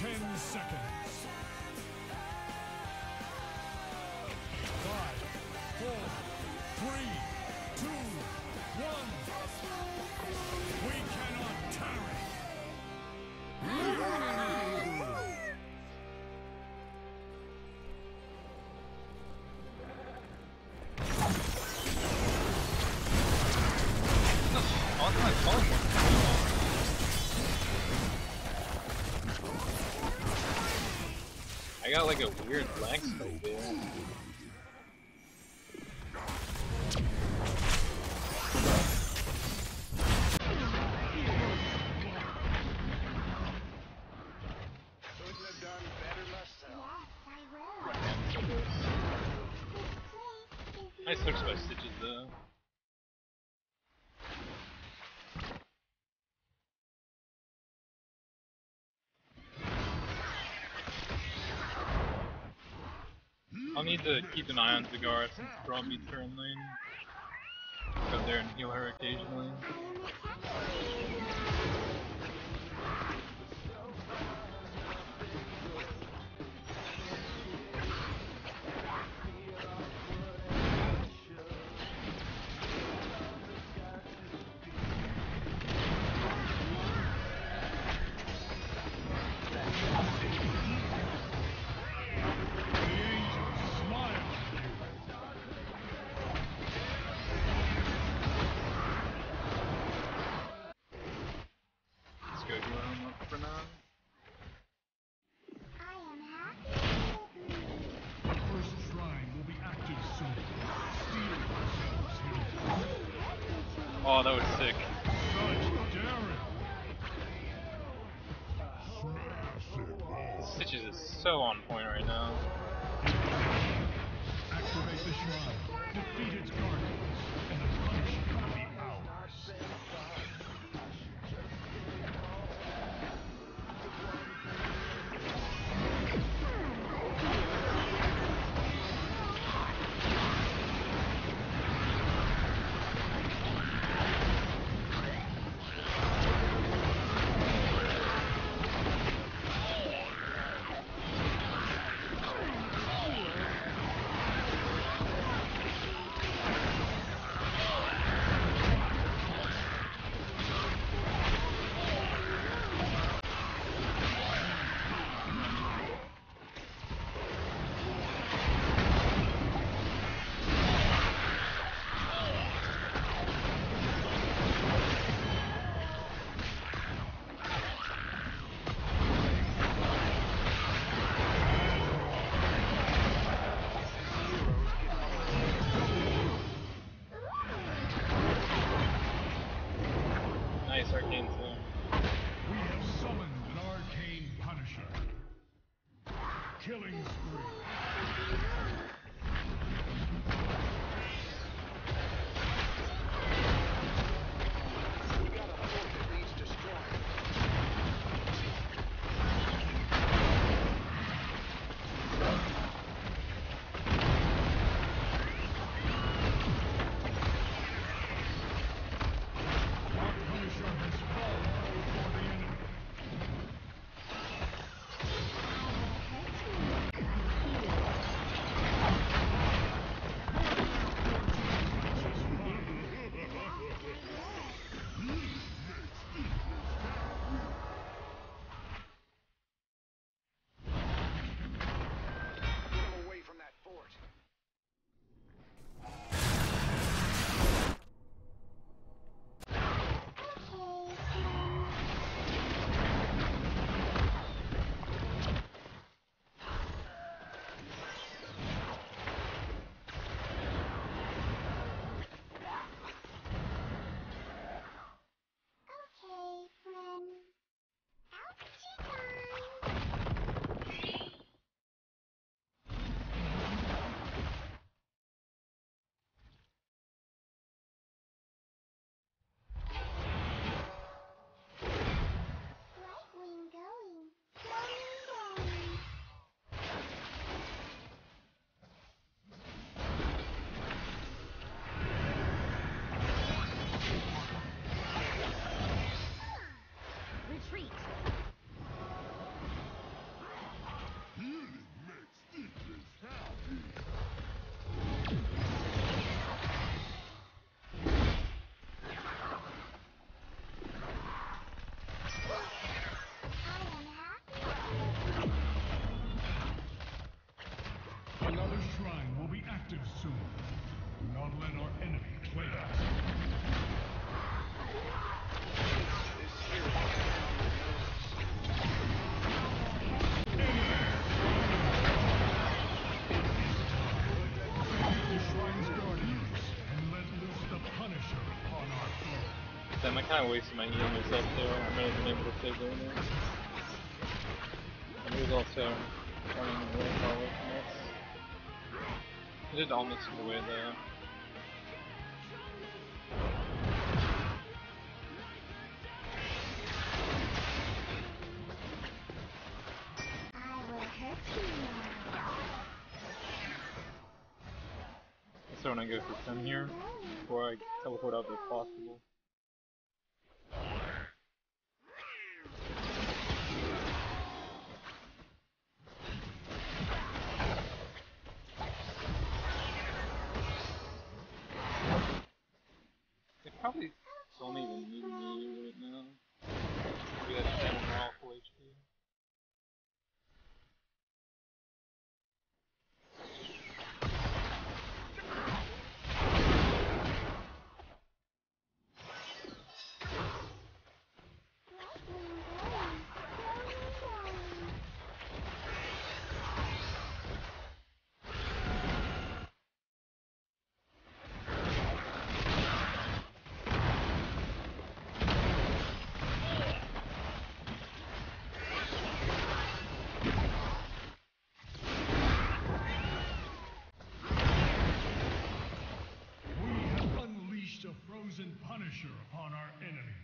10 seconds. got like a weird black smoke there. I switched my stitches. need to keep an eye on Zagara since it's probably turn lane. Go there and heal her occasionally. Oh, that was sick. Kind of wasted my heal myself there. I might have been able to save there. now. And he was also running really far away from us. He did almost get away. I you. So when I go for 10 here, before I teleport out if possible. Probably don't even need me right now. Frozen Punisher upon our enemy.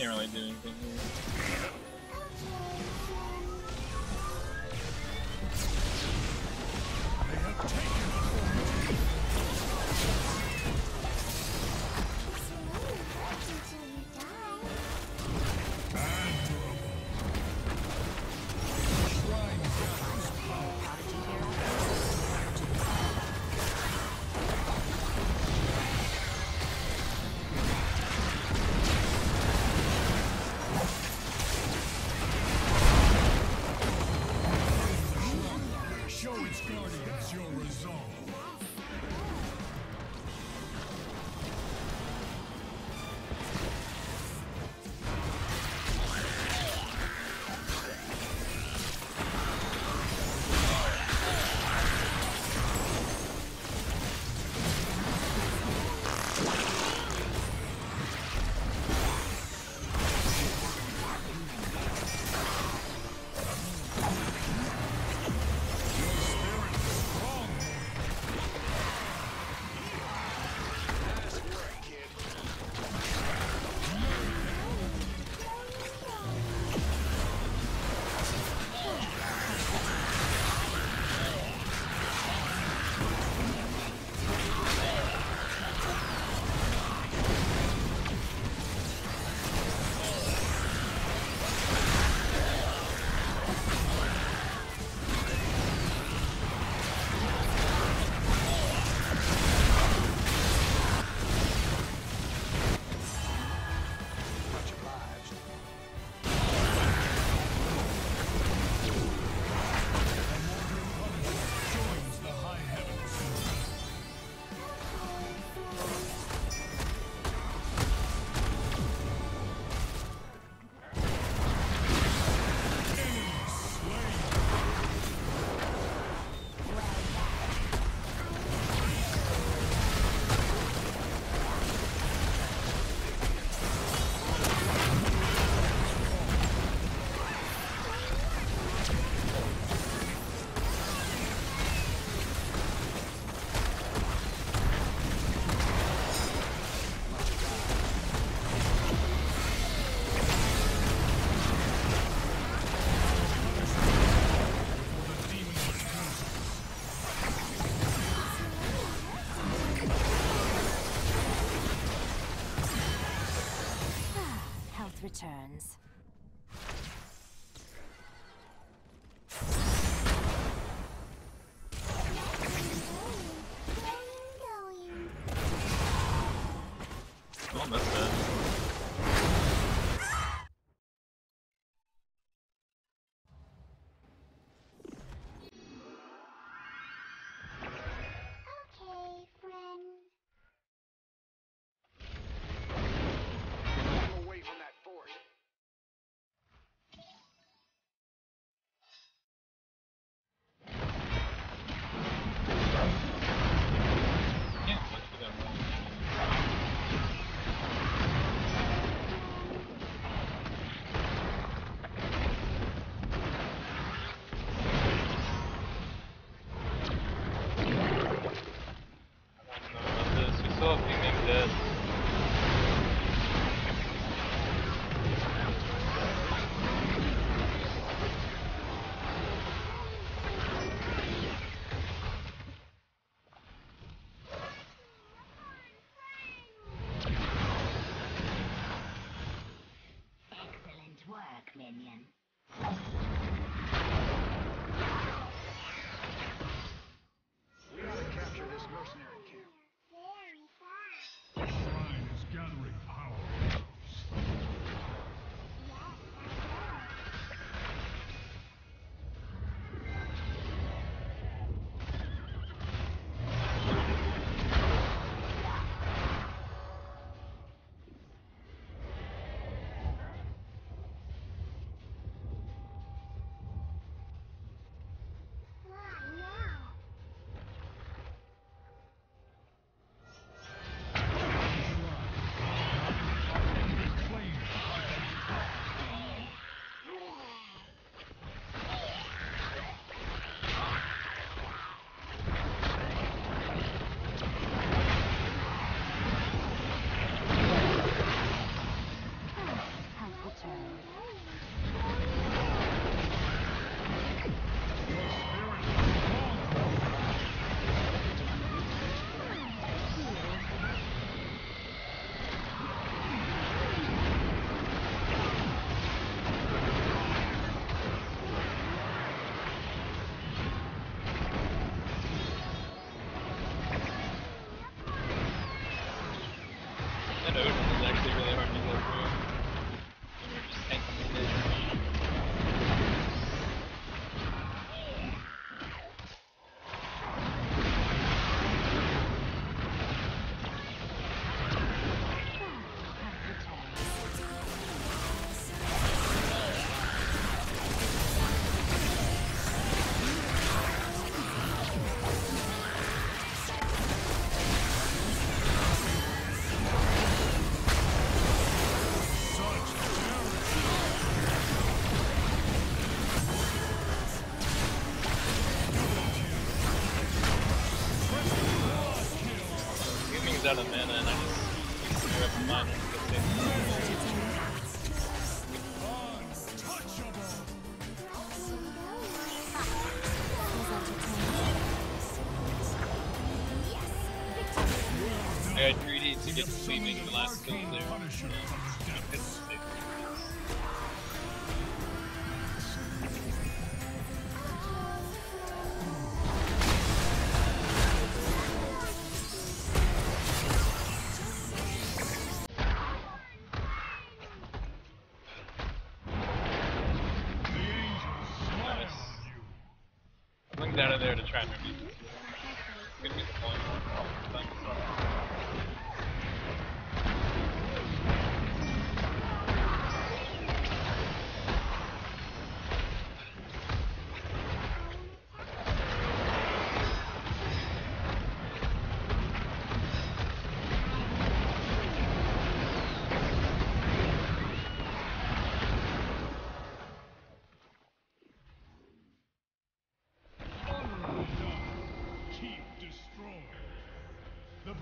Can't really do anything here.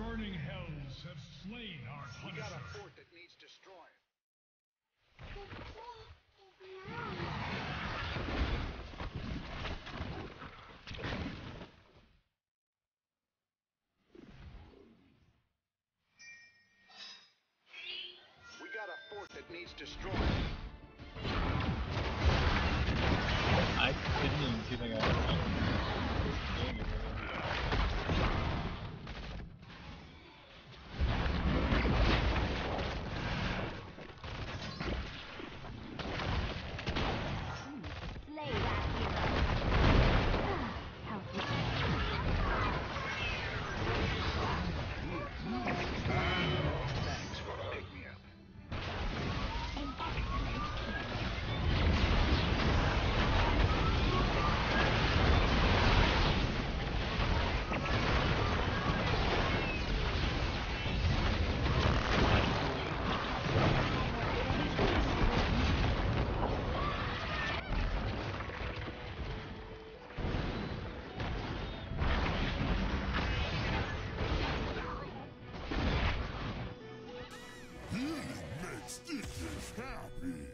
Burning hells have slain our We happy.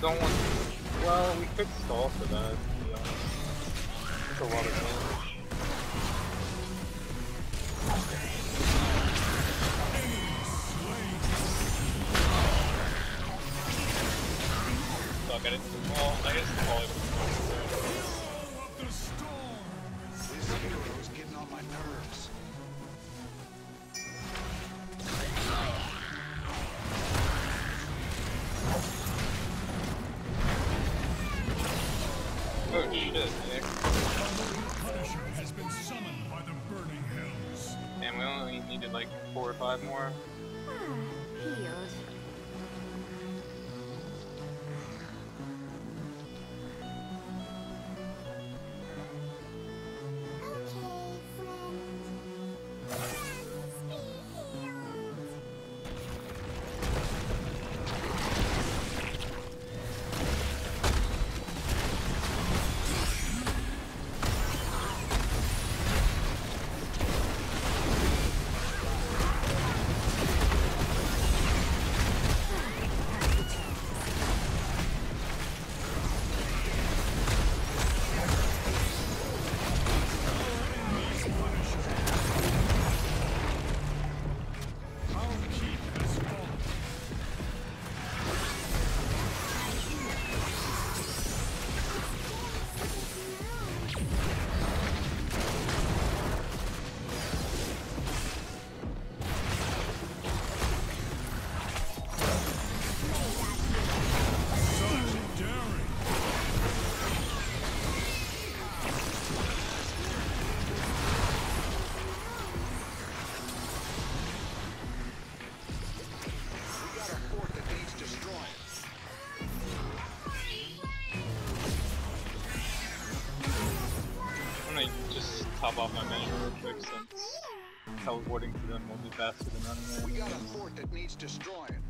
Don't want. Well, we could stall for that. To be honest, it's a lot of damage. Suck at it. I guess And we only needed like four or five more. Hmm, Healed. Top off my menu real quick since teleporting to them will be faster than running. We got a fort that needs destroying.